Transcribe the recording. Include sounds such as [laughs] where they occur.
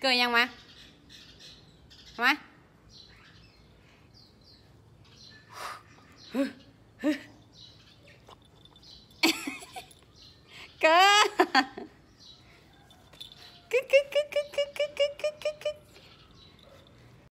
cười nha ngoan ngoan [laughs] cứ cứ cứ.